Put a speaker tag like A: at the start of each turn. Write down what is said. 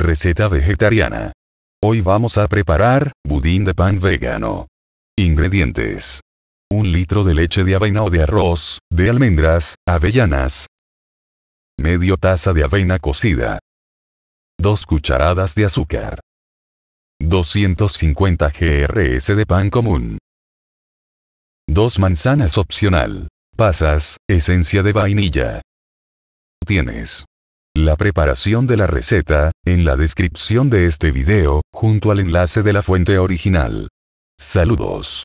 A: Receta vegetariana. Hoy vamos a preparar, budín de pan vegano. Ingredientes. Un litro de leche de avena o de arroz, de almendras, avellanas. Medio taza de avena cocida. 2 cucharadas de azúcar. 250 grs de pan común. 2 manzanas opcional. Pasas, esencia de vainilla. Tienes la preparación de la receta, en la descripción de este video, junto al enlace de la fuente original. Saludos.